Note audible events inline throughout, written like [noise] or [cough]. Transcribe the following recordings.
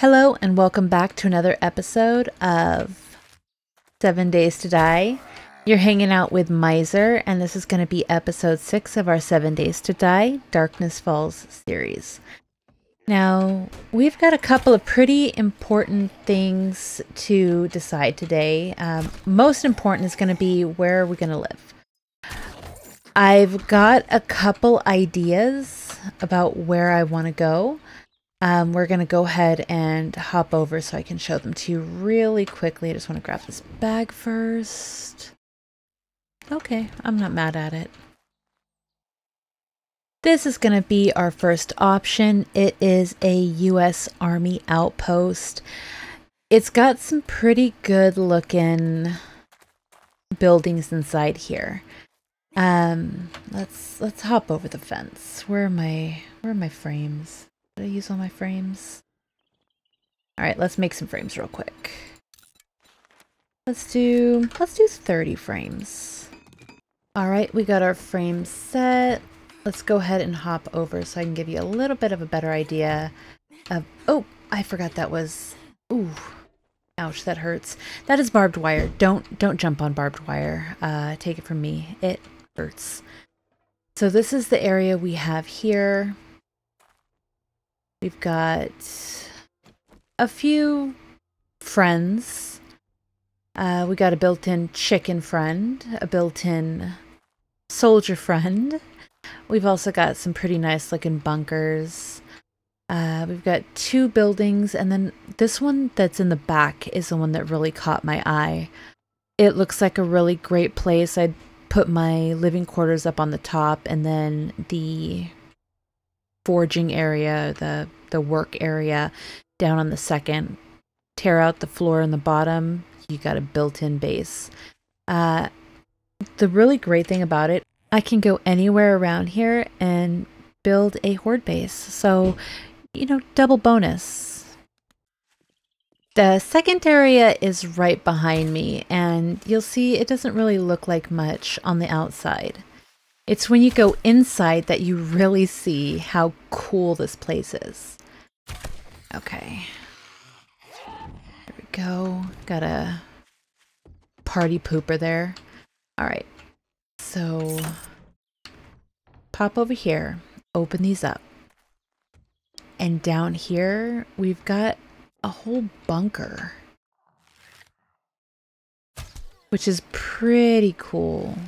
Hello, and welcome back to another episode of Seven Days to Die. You're hanging out with Mizer, and this is going to be episode six of our Seven Days to Die Darkness Falls series. Now, we've got a couple of pretty important things to decide today. Um, most important is going to be where are we going to live? I've got a couple ideas about where I want to go. Um, we're going to go ahead and hop over so I can show them to you really quickly. I just want to grab this bag first. Okay, I'm not mad at it. This is going to be our first option. It is a U.S. Army outpost. It's got some pretty good looking buildings inside here. Um, let's let's hop over the fence. Where are my where are my frames? Did I use all my frames? Alright, let's make some frames real quick. Let's do, let's do 30 frames. Alright, we got our frames set. Let's go ahead and hop over so I can give you a little bit of a better idea of, oh, I forgot that was, ooh, ouch, that hurts. That is barbed wire. Don't, don't jump on barbed wire. Uh, take it from me. It hurts. So this is the area we have here. We've got a few friends. Uh, we got a built-in chicken friend, a built-in soldier friend. We've also got some pretty nice looking bunkers. Uh, we've got two buildings, and then this one that's in the back is the one that really caught my eye. It looks like a really great place. I'd put my living quarters up on the top, and then the forging area, the the work area down on the second. Tear out the floor in the bottom. You got a built-in base. Uh, the really great thing about it, I can go anywhere around here and build a horde base. So, you know, double bonus. The second area is right behind me, and you'll see it doesn't really look like much on the outside. It's when you go inside that you really see how cool this place is. Okay. There we go. Got a party pooper there. Alright. So, pop over here. Open these up. And down here, we've got a whole bunker. Which is pretty cool.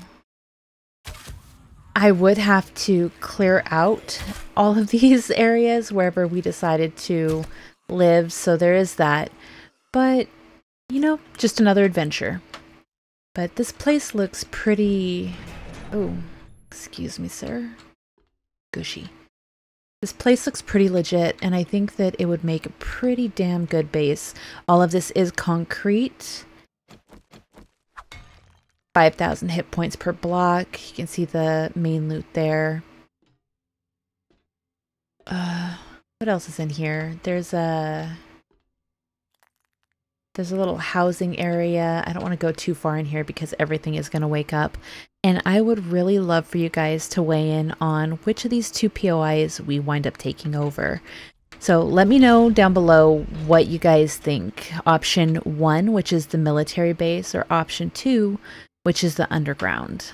I would have to clear out all of [laughs] these areas wherever we decided to live, so there is that. But, you know, just another adventure. But this place looks pretty... Oh, excuse me, sir. Gushy. This place looks pretty legit, and I think that it would make a pretty damn good base. All of this is concrete. 5,000 hit points per block. You can see the main loot there. Uh, what else is in here? There's a... There's a little housing area. I don't want to go too far in here because everything is going to wake up. And I would really love for you guys to weigh in on which of these two POIs we wind up taking over. So let me know down below what you guys think. Option one, which is the military base, or option two, which is the underground.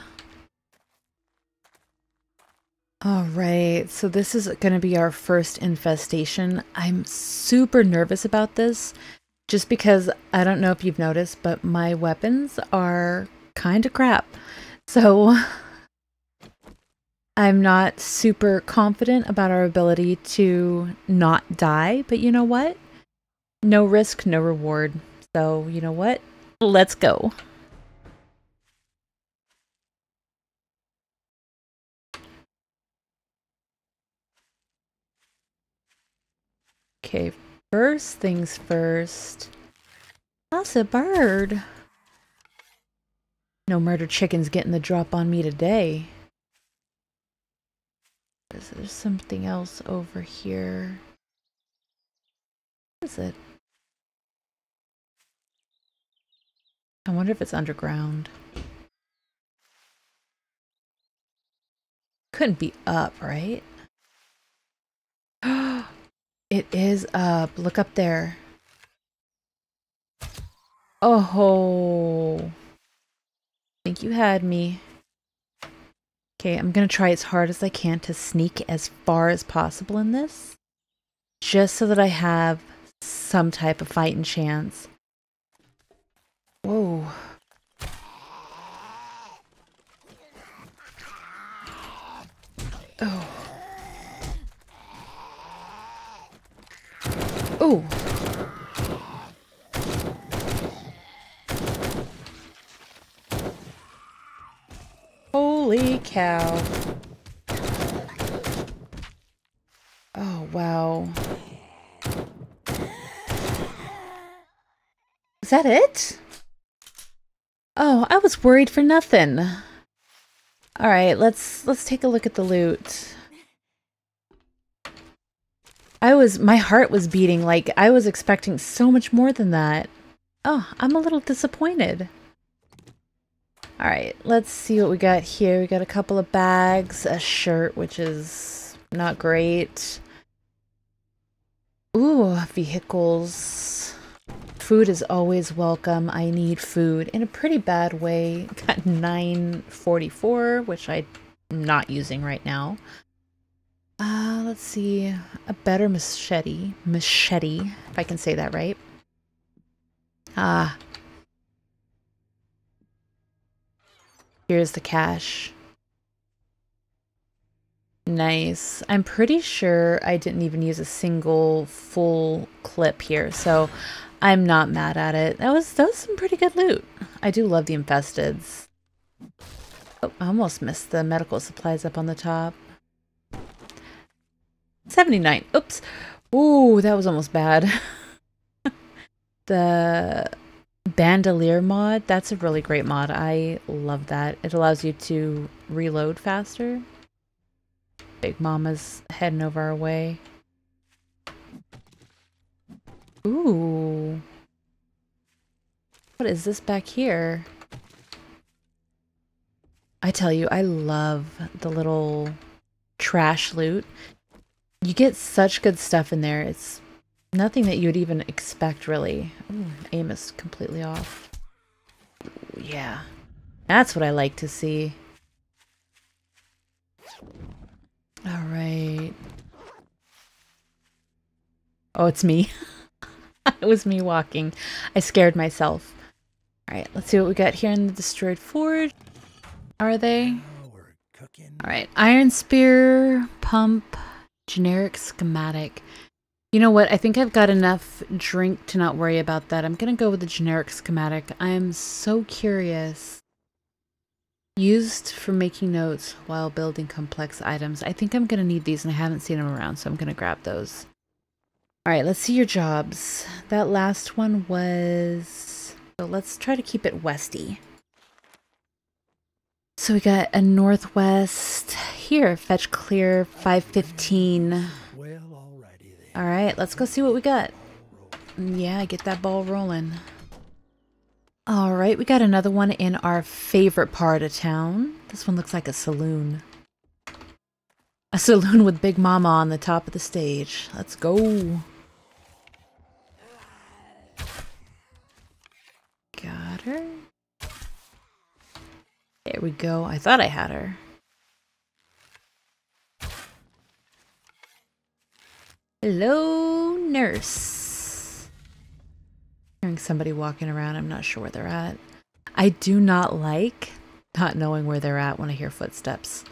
All right, so this is going to be our first infestation. I'm super nervous about this just because I don't know if you've noticed, but my weapons are kind of crap. So [laughs] I'm not super confident about our ability to not die, but you know what? No risk, no reward. So, you know what? Let's go. Okay, first things first. That's a bird. No murder chickens getting the drop on me today. Is there something else over here? What is it? I wonder if it's underground. Couldn't be up, right? [gasps] It is up. Look up there. Oh. I think you had me. Okay, I'm going to try as hard as I can to sneak as far as possible in this. Just so that I have some type of fighting chance. Whoa. Oh. Oh. Holy cow. Oh, wow. Is that it? Oh, I was worried for nothing. All right, let's let's take a look at the loot. I was my heart was beating like I was expecting so much more than that. Oh, I'm a little disappointed. All right, let's see what we got here. We got a couple of bags, a shirt, which is not great. Ooh, vehicles. Food is always welcome. I need food in a pretty bad way. [laughs] Got 944, which I'm not using right now. Uh, let's see. A better machete. Machete, if I can say that right. Ah. Here's the cash. Nice. I'm pretty sure I didn't even use a single full clip here, so I'm not mad at it. That was that was some pretty good loot. I do love the infesteds. Oh, I almost missed the medical supplies up on the top. 79. Oops. Ooh, that was almost bad. [laughs] the bandolier mod, that's a really great mod. I love that. It allows you to reload faster. Big Mama's heading over our way. Ooh. What is this back here? I tell you, I love the little trash loot. You get such good stuff in there. It's nothing that you'd even expect, really. Ooh, aim is completely off. Ooh, yeah. That's what I like to see. All right. Oh, it's me. [laughs] it was me walking. I scared myself. All right, let's see what we got here in the destroyed forge. Are they? All right, iron spear, pump, generic schematic. You know what? I think I've got enough drink to not worry about that. I'm going to go with the generic schematic. I am so curious. Used for making notes while building complex items. I think I'm going to need these and I haven't seen them around, so I'm going to grab those. All right, let's see your jobs. That last one was... So let's try to keep it westy. So we got a northwest here, fetch clear 515. All right, let's go see what we got. Yeah, get that ball rolling. All right, we got another one in our favorite part of town. This one looks like a saloon. A saloon with Big Mama on the top of the stage. Let's go. Got her. There we go. I thought I had her. Hello, nurse. Hearing somebody walking around. I'm not sure where they're at. I do not like not knowing where they're at when I hear footsteps.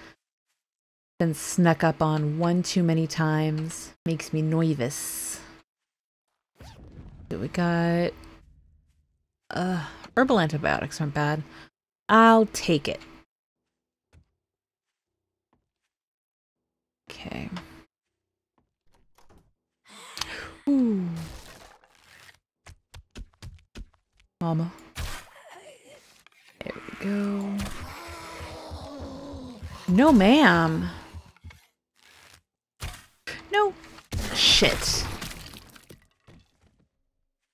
Been snuck up on one too many times. Makes me nervous. we got uh, herbal antibiotics aren't bad. I'll take it. Okay. Ooh. Mama. There we go. No, ma'am. No. Shit.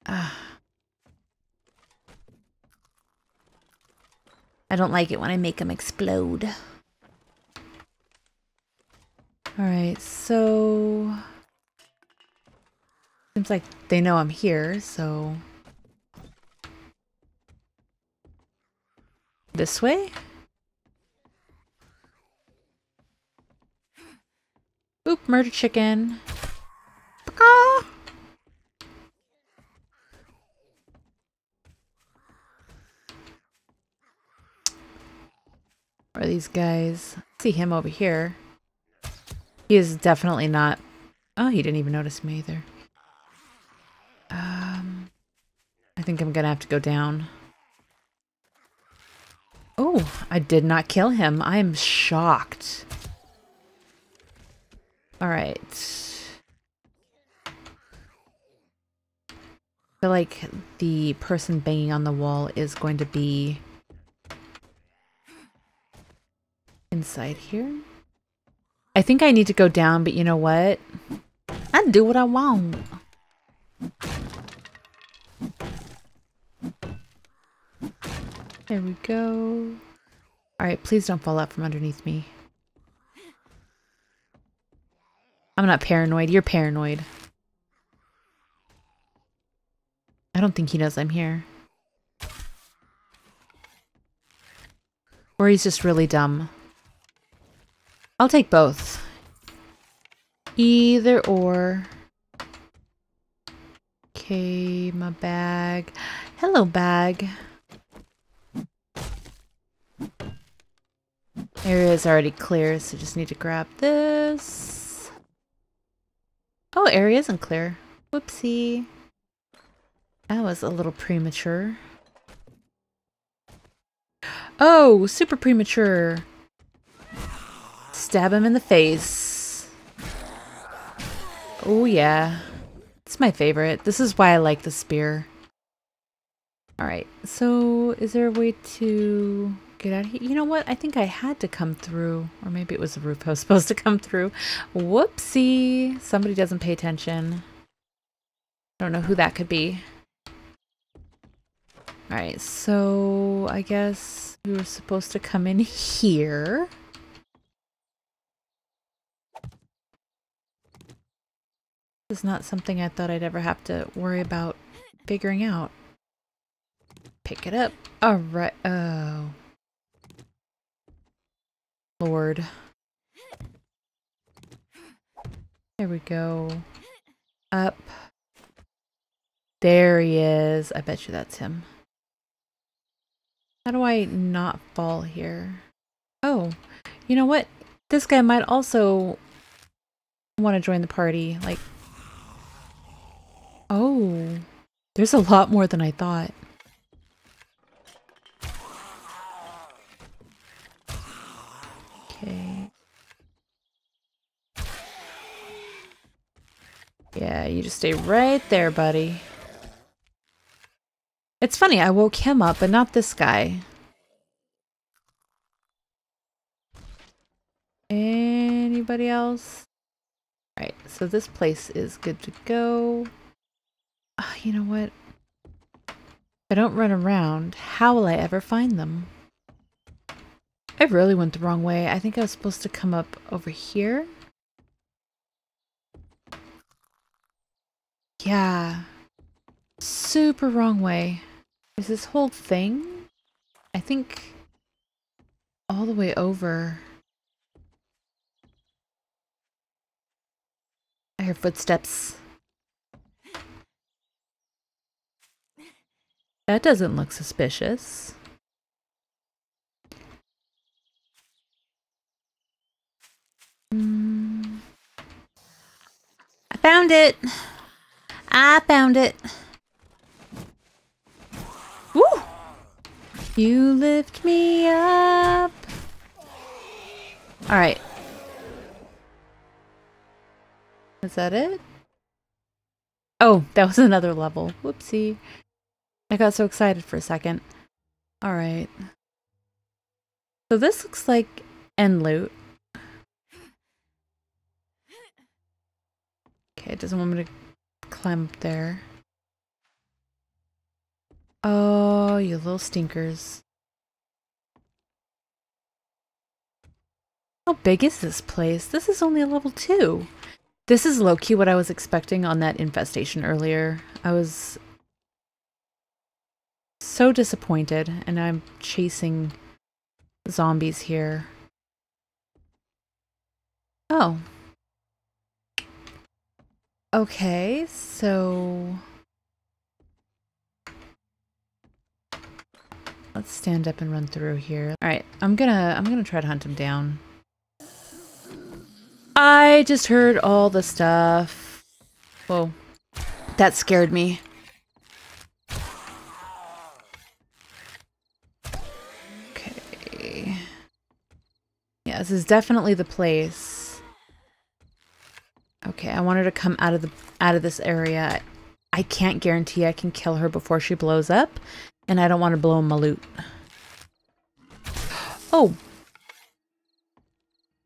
Ah. I don't like it when I make them explode. Alright, so... Seems like they know I'm here, so... This way? Oop, murder chicken. These guys? See him over here. He is definitely not... Oh, he didn't even notice me either. Um, I think I'm gonna have to go down. Oh, I did not kill him. I am shocked. Alright. I feel like the person banging on the wall is going to be inside here. I think I need to go down, but you know what? I do what I want. There we go. Alright, please don't fall out from underneath me. I'm not paranoid. You're paranoid. I don't think he knows I'm here. Or he's just really dumb. I'll take both. Either or. Okay, my bag. Hello, bag. Area is already clear, so just need to grab this. Oh, area isn't clear. Whoopsie. That was a little premature. Oh, super premature. Stab him in the face. Oh yeah. It's my favorite. This is why I like the spear. Alright, so is there a way to get out of here? You know what? I think I had to come through. Or maybe it was the roof I was [laughs] supposed to come through. Whoopsie. Somebody doesn't pay attention. I don't know who that could be. Alright, so I guess we were supposed to come in here. This is not something I thought I'd ever have to worry about figuring out. Pick it up. Alright. Oh. Lord. There we go. Up. There he is. I bet you that's him. How do I not fall here? Oh, you know what? This guy might also want to join the party. Like, Oh, there's a lot more than I thought. Okay. Yeah, you just stay right there, buddy. It's funny, I woke him up, but not this guy. Anybody else? Alright, so this place is good to go. Oh, you know what? If I don't run around, how will I ever find them? I really went the wrong way. I think I was supposed to come up over here. Yeah. Super wrong way. Is this whole thing? I think all the way over. I hear footsteps. That doesn't look suspicious. Mm. I found it! I found it! Woo! You lift me up! Alright. Is that it? Oh, that was another level. Whoopsie. I got so excited for a second. Alright. So this looks like end loot. Okay, it doesn't want me to climb up there. Oh, you little stinkers. How big is this place? This is only a level 2. This is low-key what I was expecting on that infestation earlier. I was so disappointed, and I'm chasing zombies here. Oh. Okay, so... Let's stand up and run through here. Alright, I'm gonna I'm gonna try to hunt him down. I just heard all the stuff. Whoa. That scared me. Okay. Yeah, this is definitely the place. Okay, I want her to come out of the out of this area. I can't guarantee I can kill her before she blows up, and I don't want to blow my loot. Oh,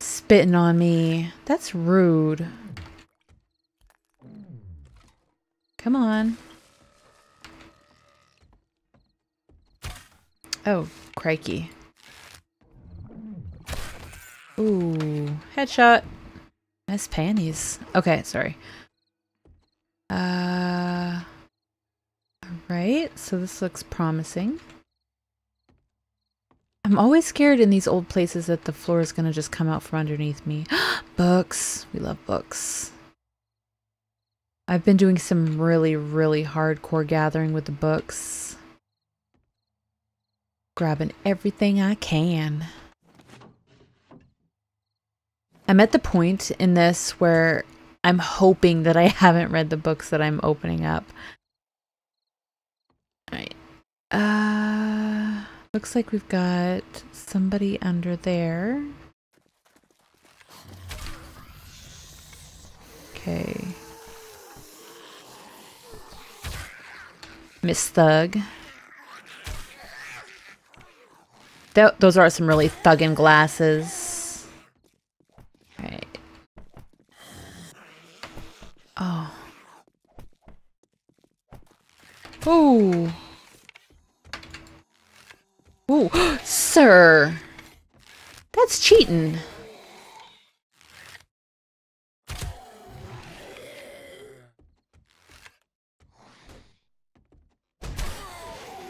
spitting on me. That's rude. Come on. Oh, crikey. Ooh, headshot. Nice panties. Okay, sorry. Uh, alright, so this looks promising. I'm always scared in these old places that the floor is going to just come out from underneath me. [gasps] books. We love books. I've been doing some really, really hardcore gathering with the books. Grabbing everything I can. I'm at the point in this where I'm hoping that I [laughs] haven't read the books that I'm opening up. Alright. Uh... Looks like we've got somebody under there. Okay. Miss Thug. Th those are some really thuggin' glasses. Right. Oh. Ooh. Ooh, [gasps] sir. That's cheating.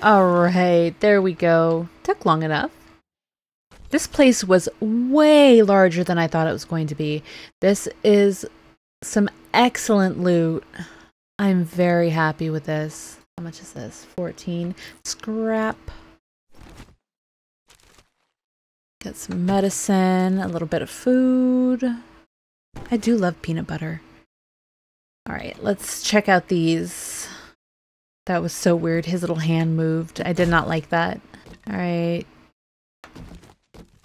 Alright, there we go. Took long enough. This place was way larger than I thought it was going to be. This is some excellent loot. I'm very happy with this. How much is this? 14. Scrap. Get some medicine, a little bit of food. I do love peanut butter. All right, let's check out these. That was so weird. His little hand moved. I did not like that. All right.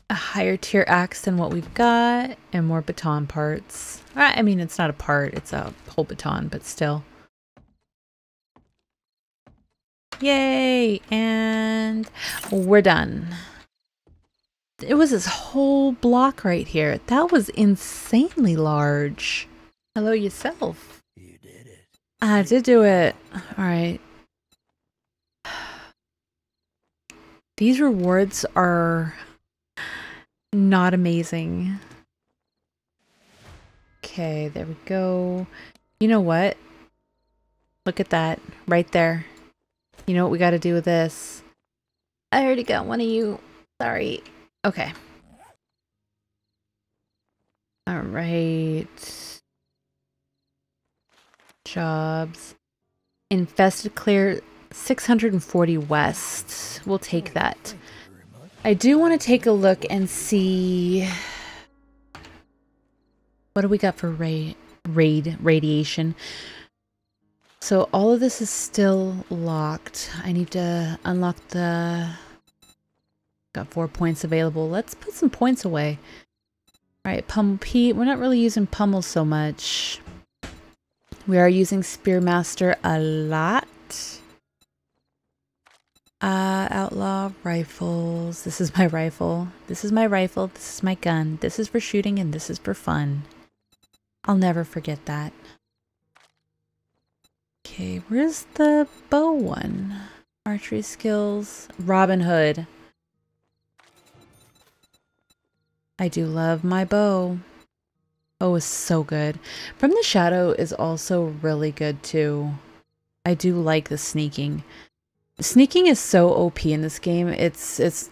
A higher tier axe than what we've got and more baton parts. I mean, it's not a part, it's a whole baton, but still. Yay! And we're done. It was this whole block right here. That was insanely large. Hello yourself. You did it. I did do it. All right. These rewards are not amazing. Okay, there we go. You know what? Look at that right there. You know what we got to do with this? I already got one of you. Sorry. Okay. All right. Jobs. Infested clear 640 west. We'll take that. I do want to take a look and see what do we got for raid raid radiation. So all of this is still locked. I need to unlock the Got four points available. Let's put some points away. Alright, Pummel Pete. We're not really using Pummel so much. We are using Spearmaster a lot. Uh, outlaw rifles. This is my rifle. This is my rifle. This is my gun. This is for shooting and this is for fun. I'll never forget that. Okay, where's the bow one? Archery skills. Robin Hood. I do love my bow. Oh, is so good. From the Shadow is also really good too. I do like the sneaking. Sneaking is so OP in this game. It's it's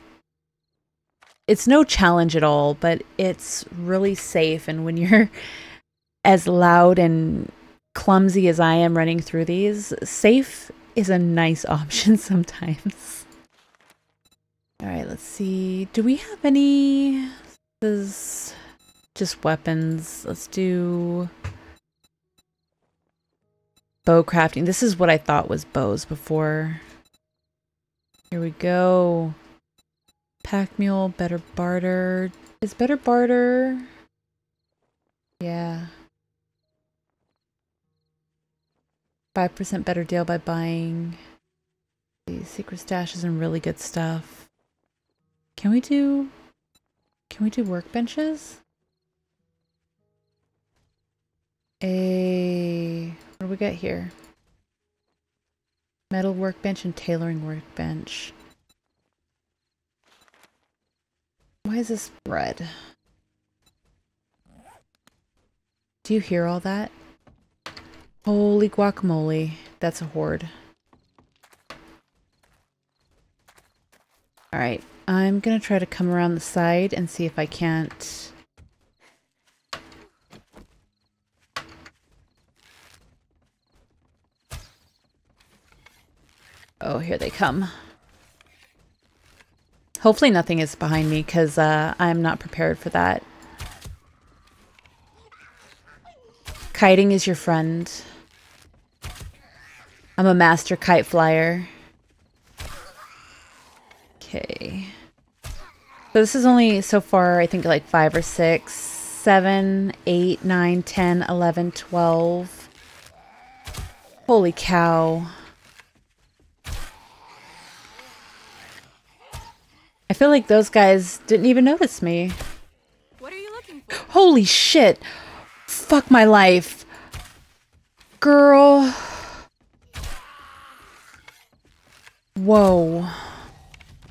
it's no challenge at all, but it's really safe and when you're [laughs] as loud and clumsy as I am running through these, safe is a nice [laughs] option sometimes. All right, let's see. Do we have any this is just weapons. Let's do bow crafting. This is what I thought was bows before. Here we go. Pack mule, better barter. Is better barter? Yeah. 5% better deal by buying the secret stashes and really good stuff. Can we do can we do workbenches? A what do we got here? Metal workbench and tailoring workbench. Why is this red? Do you hear all that? Holy guacamole. That's a horde. Alright, I'm gonna try to come around the side and see if I can't... Oh, here they come. Hopefully nothing is behind me because uh, I'm not prepared for that. Kiting is your friend. I'm a master kite flyer. Okay. So this is only so far, I think like five or six, seven, eight, nine, ten, eleven, twelve. Holy cow. I feel like those guys didn't even notice me. What are you looking for? Holy shit. Fuck my life. Girl. Whoa.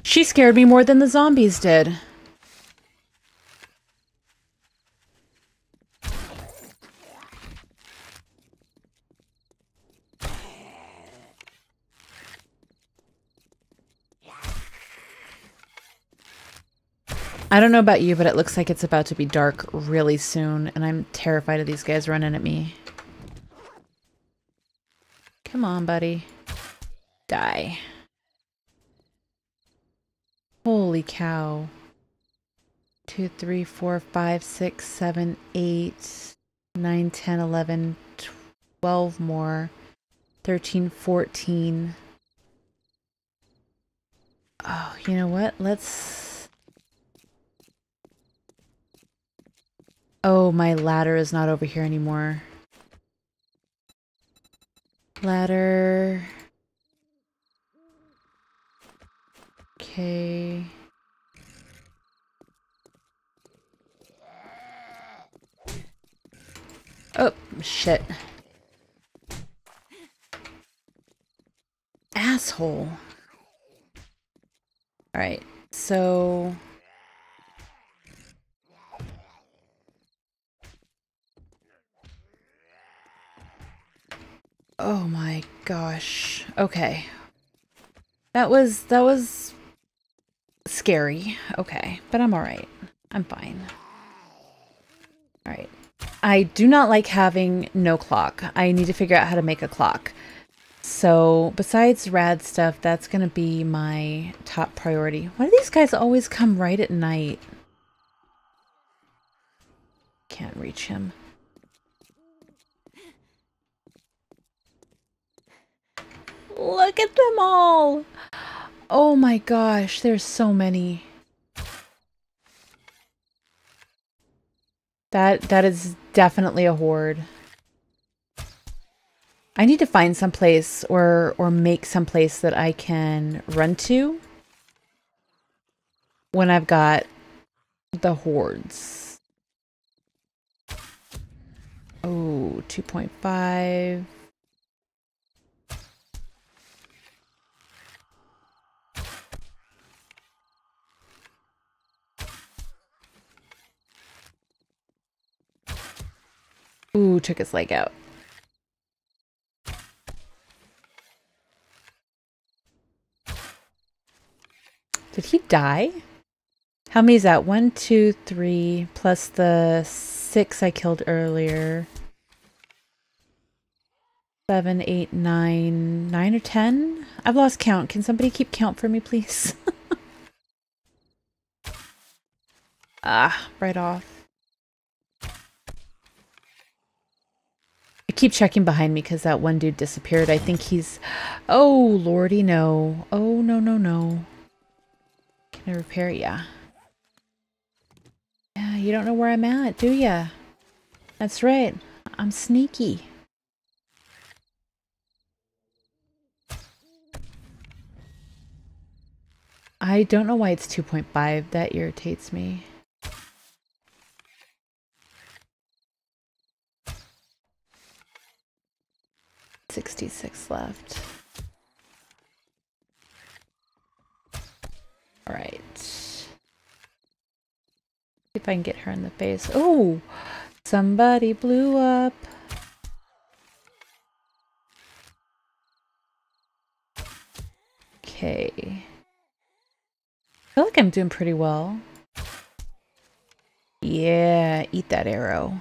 She scared me more than the zombies did. I don't know about you, but it looks like it's about to be dark really soon, and I'm terrified of these guys running at me. Come on, buddy. Die. Holy cow. Two, three, four, five, six, seven, eight, nine, ten, eleven, twelve more. Thirteen, fourteen. Oh, you know what? Let's... Oh, my ladder is not over here anymore. Ladder... Okay. Oh, shit. Asshole. Alright, so... Oh my gosh. Okay. That was, that was scary. Okay, but I'm alright. I'm fine. Alright. I do not like having no clock. I need to figure out how to make a clock. So, besides rad stuff, that's going to be my top priority. Why do these guys always come right at night? Can't reach him. Look at them all! Oh my gosh, there's so many. That that is definitely a horde. I need to find some place or or make some place that I can run to when I've got the hordes. Oh, 2.5. Ooh, took his leg out. Did he die? How many is that? One, two, three, plus the six I killed earlier. Seven, eight, nine, nine or ten? I've lost count. Can somebody keep count for me, please? [laughs] ah, right off. I keep checking behind me because that one dude disappeared. I think he's... Oh, lordy, no. Oh, no, no, no. Can I repair? Yeah. Yeah, you don't know where I'm at, do ya? That's right. I'm sneaky. I don't know why it's 2.5. That irritates me. Sixty-six left. All right. See if I can get her in the face. Oh, somebody blew up. Okay. I feel like I'm doing pretty well. Yeah, eat that arrow.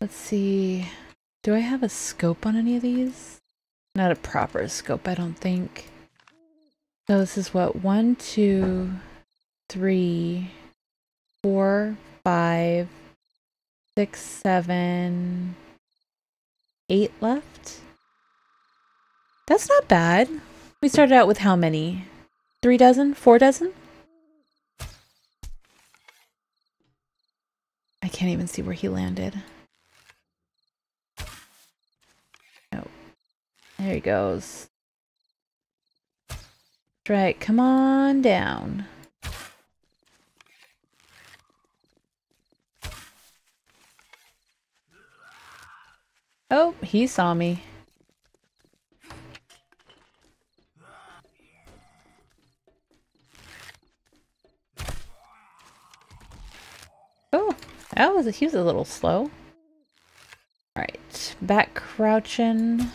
Let's see. Do I have a scope on any of these? Not a proper scope, I don't think. So this is what? One, two, three, four, five, six, seven, eight left? That's not bad. We started out with how many? Three dozen? Four dozen? I can't even see where he landed. There he goes. Right, come on down. Oh, he saw me. Oh, that was a, he was a little slow. All right, back crouching.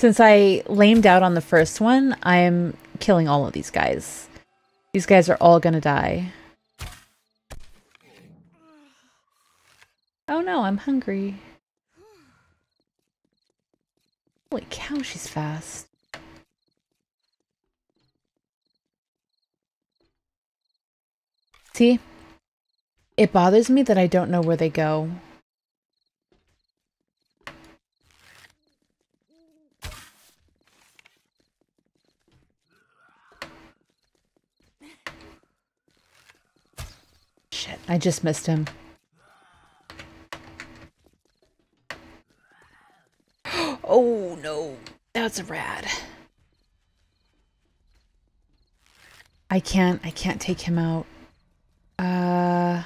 Since I lamed out on the first one, I am killing all of these guys. These guys are all gonna die. Oh no, I'm hungry. Holy cow, she's fast. See? It bothers me that I don't know where they go. Shit, I just missed him. [gasps] Oh no, that's a rad. I can't, I can't take him out. Uh...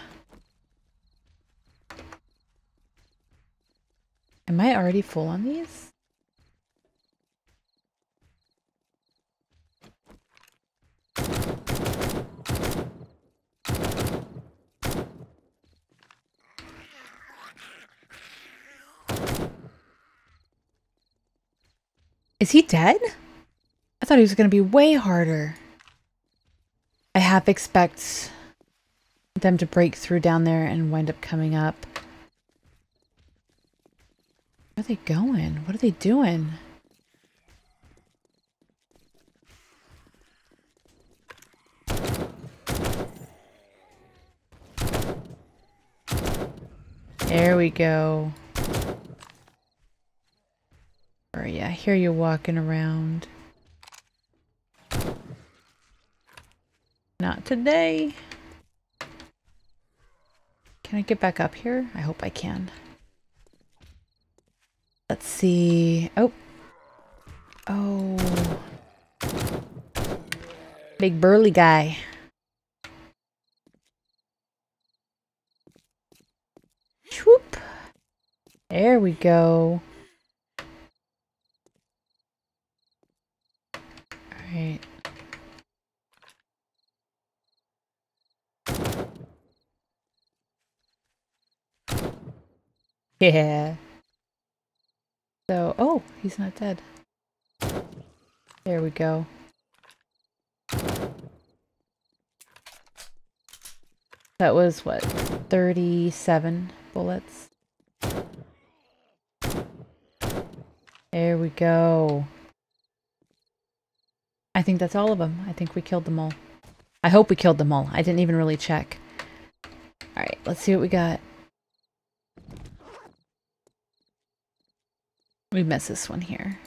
Am I already full on these? Is he dead? I thought he was going to be way harder. I half expect them to break through down there and wind up coming up. Where are they going? What are they doing? There we go. Or yeah, I hear you walking around. Not today. Can I get back up here? I hope I can. Let's see. Oh. Oh. Big burly guy. Swoop. There we go. Alright. Yeah. So, oh, he's not dead. There we go. That was what, 37 bullets? There we go. I think that's all of them. I think we killed them all. I hope we killed them all. I didn't even really check. Alright, let's see what we got. We miss this one here.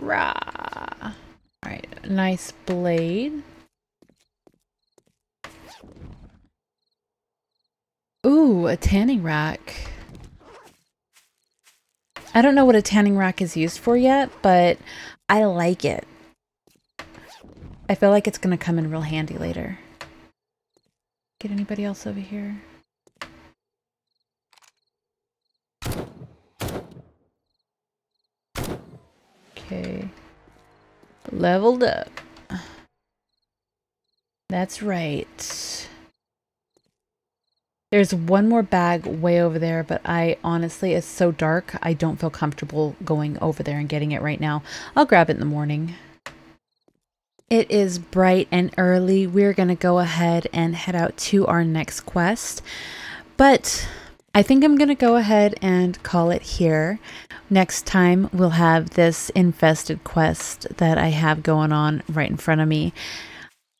Rah. Alright, nice blade. Ooh, a tanning rack. I don't know what a tanning rack is used for yet, but I like it. I feel like it's going to come in real handy later. Get anybody else over here? Okay. Leveled up. That's right. There's one more bag way over there, but I honestly, it's so dark, I don't feel comfortable going over there and getting it right now. I'll grab it in the morning. It is bright and early. We're going to go ahead and head out to our next quest. But I think I'm going to go ahead and call it here. Next time, we'll have this infested quest that I have going on right in front of me.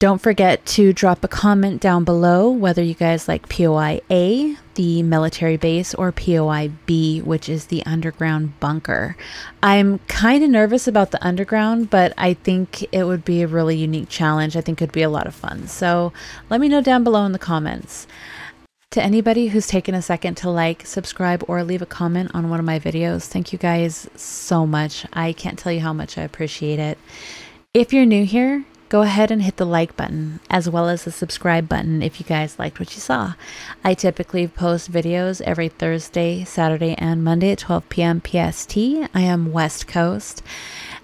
Don't forget to drop a comment down below whether you guys like POI A, the military base, or POI B, which is the underground bunker. I'm kind of nervous about the underground, but I think it would be a really unique challenge. I think it would be a lot of fun. So let me know down below in the comments. To anybody who's taken a second to like, subscribe, or leave a comment on one of my videos, thank you guys so much. I can't tell you how much I appreciate it. If you're new here, go ahead and hit the like button as well as the subscribe button if you guys liked what you saw. I typically post videos every Thursday, Saturday, and Monday at 12 p.m. PST. I am West Coast.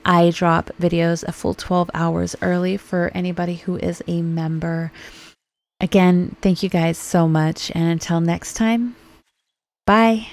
I drop videos a full 12 hours early for anybody who is a member. Again, thank you guys so much. And until next time, bye.